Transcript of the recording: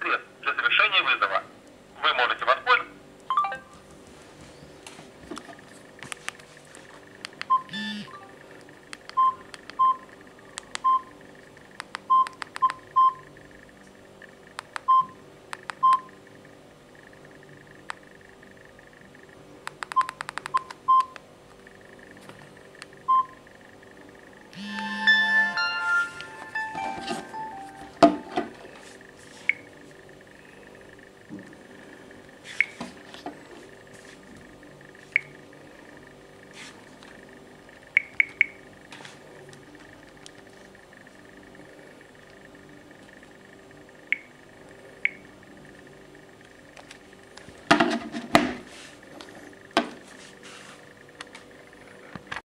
средств для совершения вызова.